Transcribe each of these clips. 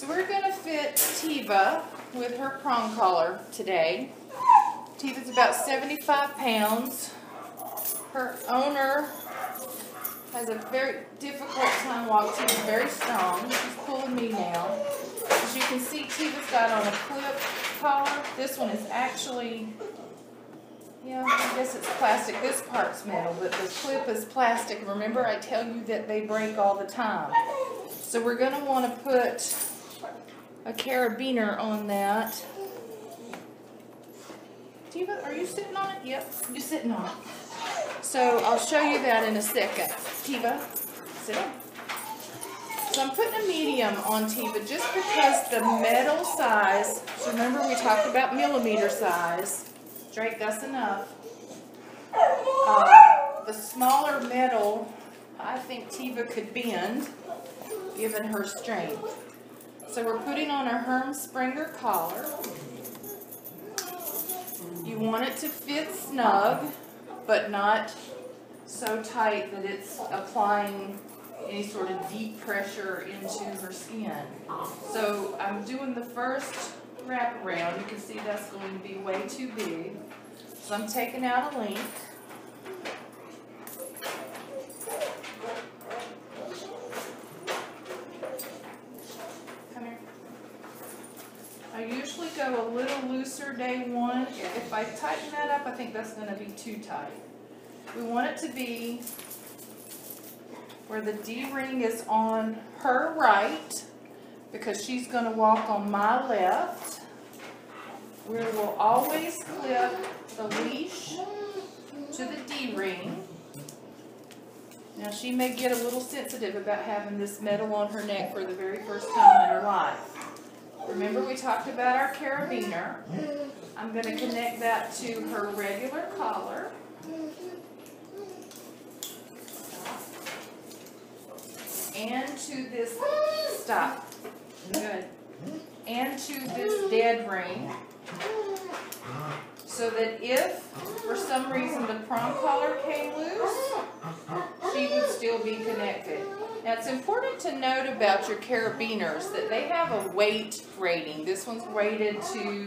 So we're going to fit Tiva with her prong collar today. Tiva's about 75 pounds. Her owner has a very difficult time walking. She's very strong. She's pulling me now. As you can see, Tiva's got on a clip collar. This one is actually, yeah, I guess it's plastic. This part's metal, but the clip is plastic. Remember, I tell you that they break all the time. So we're going to want to put a carabiner on that. Tiva, are you sitting on it? Yep, you're sitting on it. So I'll show you that in a second. Tiva, sit. So I'm putting a medium on Tiva just because the metal size, so remember we talked about millimeter size. Drake, that's enough. Uh, the smaller metal, I think Tiva could bend, given her strength. So we're putting on a Herm Sprenger collar. You want it to fit snug, but not so tight that it's applying any sort of deep pressure into her skin. So I'm doing the first wrap around. You can see that's going to be way too big. So I'm taking out a link. Come here. I usually go a day one. If I tighten that up, I think that's going to be too tight. We want it to be where the D-ring is on her right because she's going to walk on my left. We will always clip the leash to the D-ring. Now she may get a little sensitive about having this metal on her neck for the very first time in her life. Remember we talked about our carabiner. I'm going to connect that to her regular collar. And to this, stop, good. And to this D-ring. So that if, for some reason, the prong collar came loose, she would still be connected. Now it's important to note about your carabiners that they have a weight rating. This one's rated to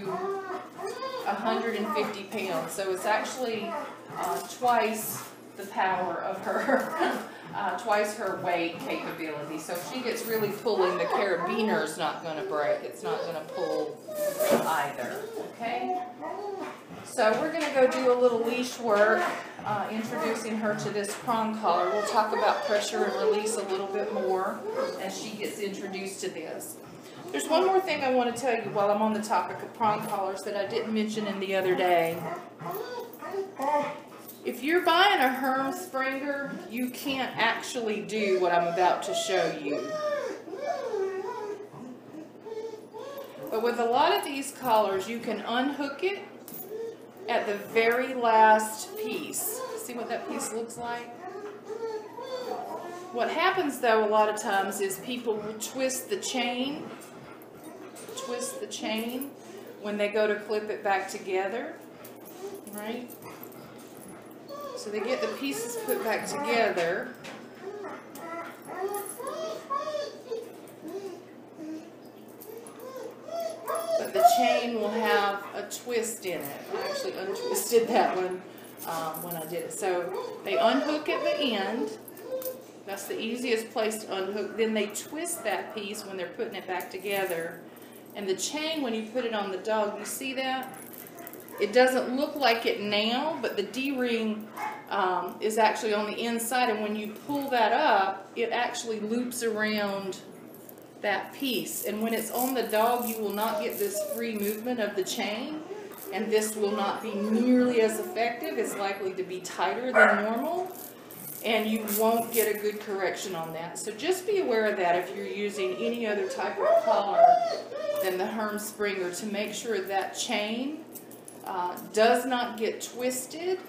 150 pounds, so it's actually uh, twice the power of her, uh, twice her weight capability. So if she gets really pulling, the carabiner's not going to break. It's not going to pull either, okay? So we're going to go do a little leash work, uh, introducing her to this prong collar. We'll talk about pressure and release a little bit more as she gets introduced to this. There's one more thing I want to tell you while I'm on the topic of prong collars that I didn't mention in the other day. If you're buying a Herm Sprenger, you can't actually do what I'm about to show you. But with a lot of these collars, you can unhook it at the very last piece. See what that piece looks like? What happens though a lot of times is people will twist the chain, twist the chain when they go to clip it back together, right? So they get the pieces put back together. Chain will have a twist in it. I actually untwisted that one um, when I did it. So they unhook at the end. That's the easiest place to unhook. Then they twist that piece when they're putting it back together. And the chain, when you put it on the dog, you see that? It doesn't look like it now, but the D-ring um, is actually on the inside. And when you pull that up, it actually loops around that piece. And when it's on the dog, you will not get this free movement of the chain. And this will not be nearly as effective. It's likely to be tighter than normal. And you won't get a good correction on that. So just be aware of that if you're using any other type of collar than the Herm Sprenger to make sure that chain uh, does not get twisted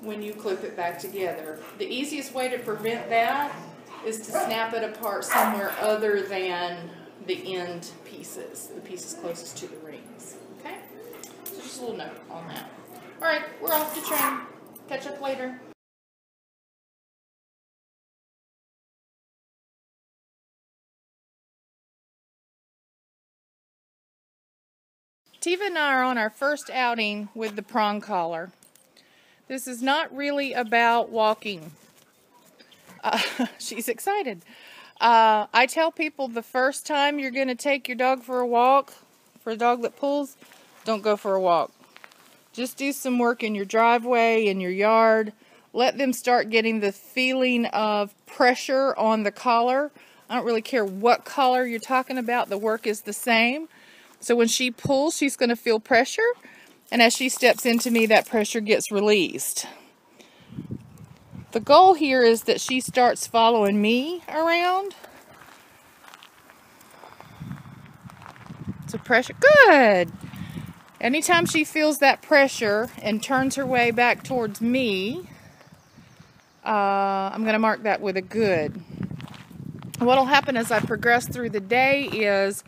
when you clip it back together. The easiest way to prevent that is to snap it apart somewhere other than the end pieces, the pieces closest to the rings. Okay? So just a little note on that. All right, we're off the train. Catch up later. Tiva and I are on our first outing with the prong collar. This is not really about walking. She's excited. Uh, I tell people the first time you're going to take your dog for a walk, for a dog that pulls, don't go for a walk. Just do some work in your driveway, in your yard. Let them start getting the feeling of pressure on the collar. I don't really care what collar you're talking about, the work is the same. So when she pulls, she's going to feel pressure. And as she steps into me, that pressure gets released. The goal here is that she starts following me around. So pressure, good. Anytime she feels that pressure and turns her way back towards me, uh, I'm going to mark that with a good. What will happen as I progress through the day is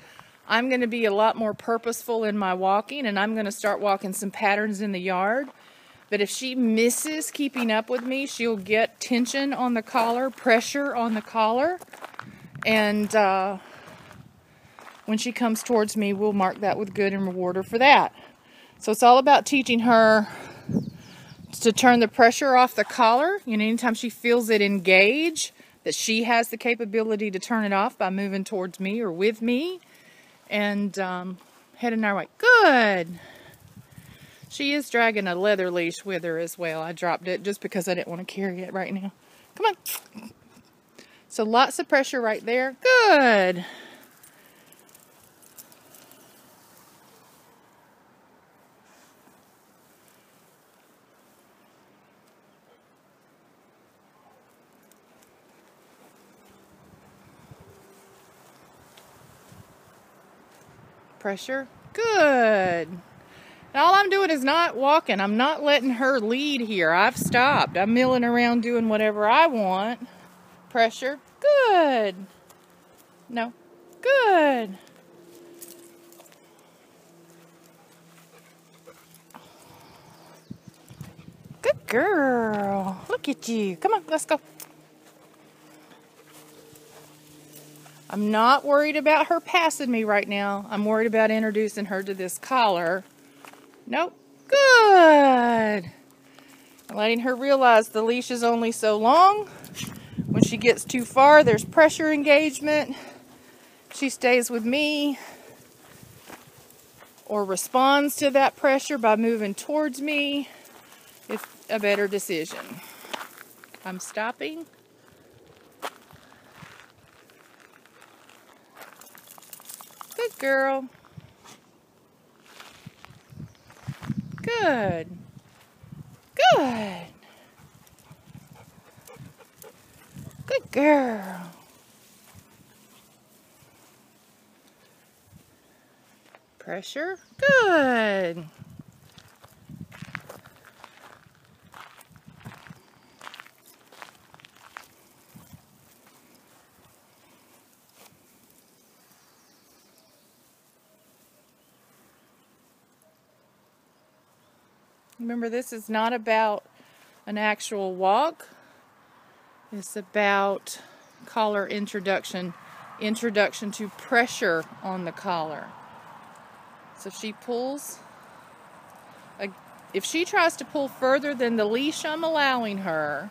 I'm going to be a lot more purposeful in my walking and I'm going to start walking some patterns in the yard. But if she misses keeping up with me, she'll get tension on the collar, pressure on the collar. And uh, when she comes towards me, we'll mark that with good and reward her for that. So it's all about teaching her to turn the pressure off the collar. You know, anytime she feels it engage, that she has the capability to turn it off by moving towards me or with me and um, heading our way. Good. She is dragging a leather leash with her as well. I dropped it just because I didn't want to carry it right now. Come on. So lots of pressure right there. Good. pressure. Good. All I'm doing is not walking. I'm not letting her lead here. I've stopped. I'm milling around doing whatever I want. Pressure. Good. No. Good. Good girl. Look at you. Come on, let's go. I'm not worried about her passing me right now. I'm worried about introducing her to this collar. Nope. Good. letting her realize the leash is only so long. When she gets too far, there's pressure engagement. She stays with me or responds to that pressure by moving towards me. It's a better decision. I'm stopping. Good girl. Good. Good. Good girl. Pressure. Good. Remember, this is not about an actual walk. It's about collar introduction, introduction to pressure on the collar. So she pulls, if she tries to pull further than the leash I'm allowing her,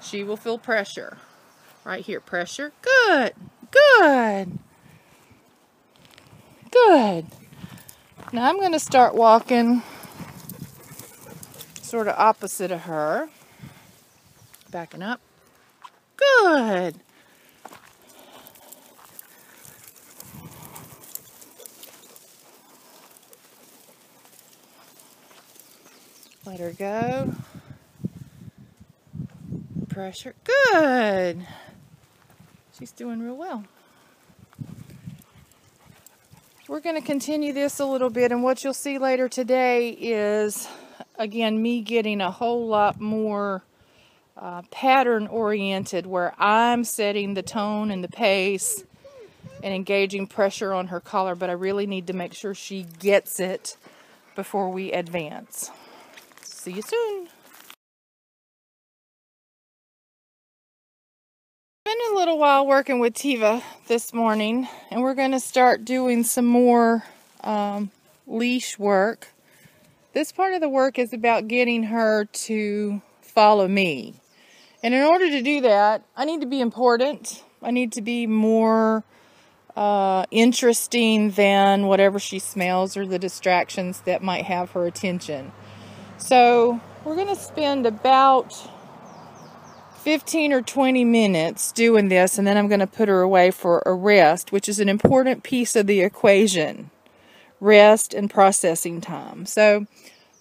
she will feel pressure. Right here, pressure. Good, good, good. Now I'm going to start walking sort of opposite of her. Backing up. Good. Let her go. Pressure. Good. She's doing real well. We're going to continue this a little bit, and what you'll see later today is again, me getting a whole lot more uh, pattern oriented where I'm setting the tone and the pace and engaging pressure on her collar, but I really need to make sure she gets it before we advance. See you soon. Been a little while working with Tiva this morning, and we're going to start doing some more um, leash work. This part of the work is about getting her to follow me. And in order to do that, I need to be important. I need to be more uh, interesting than whatever she smells or the distractions that might have her attention. So we're going to spend about 15 or 20 minutes doing this, and then I'm going to put her away for a rest, which is an important piece of the equation rest and processing time. So,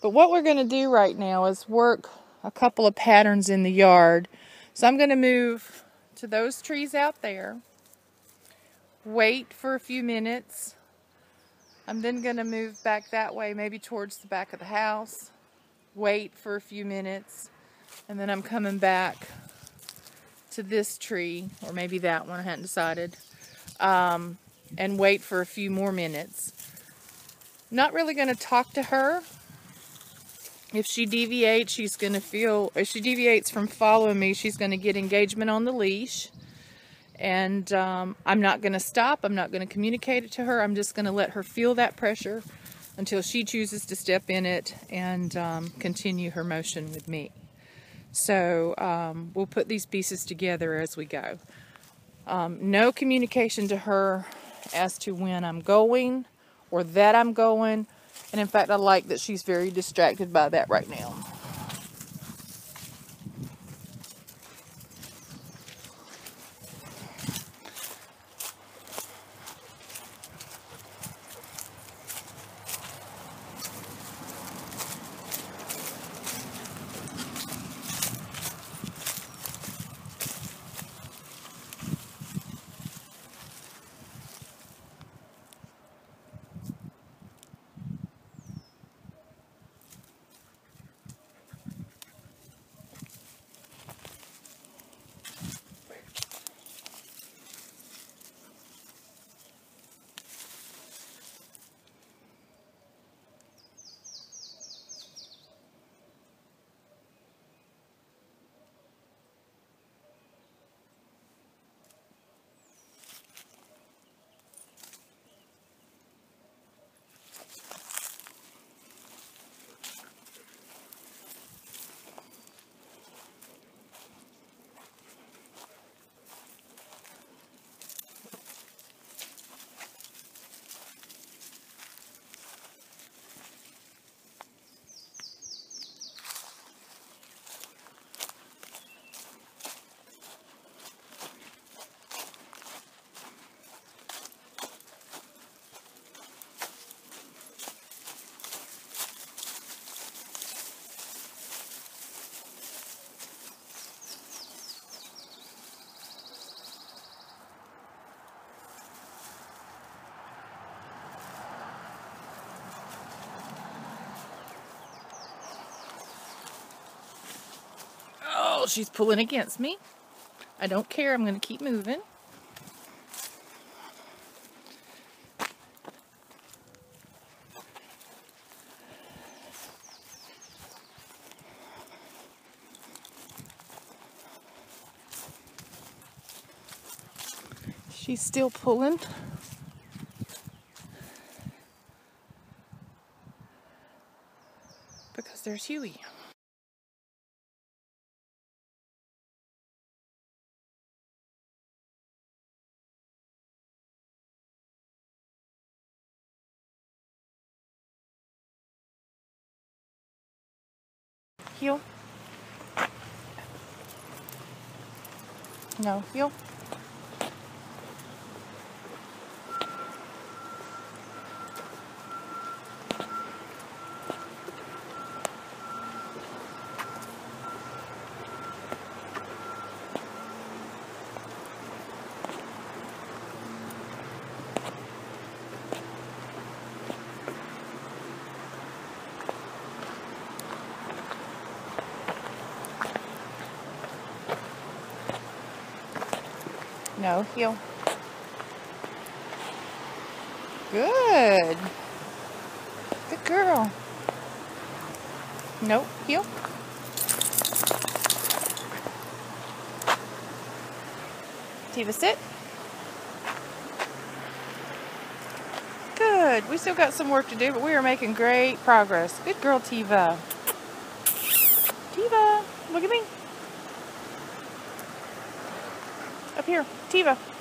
but what we're going to do right now is work a couple of patterns in the yard. So I'm going to move to those trees out there, wait for a few minutes. I'm then going to move back that way, maybe towards the back of the house, wait for a few minutes, and then I'm coming back to this tree, or maybe that one, I hadn't decided, um, and wait for a few more minutes. Not really going to talk to her. If she deviates, she's going to feel, if she deviates from following me, she's going to get engagement on the leash. And um, I'm not going to stop. I'm not going to communicate it to her. I'm just going to let her feel that pressure until she chooses to step in it and um, continue her motion with me. So um, we'll put these pieces together as we go. Um, no communication to her as to when I'm going or that I'm going. And in fact, I like that she's very distracted by that right now. Oh, she's pulling against me. I don't care. I'm going to keep moving. She's still pulling. Because there's Huey. Heel. No, heel. No, heel. Good. Good girl. Nope, heel. Tiva, sit. Good. We still got some work to do, but we are making great progress. Good girl, Tiva. Tiva, look at me. Up here, Tiva.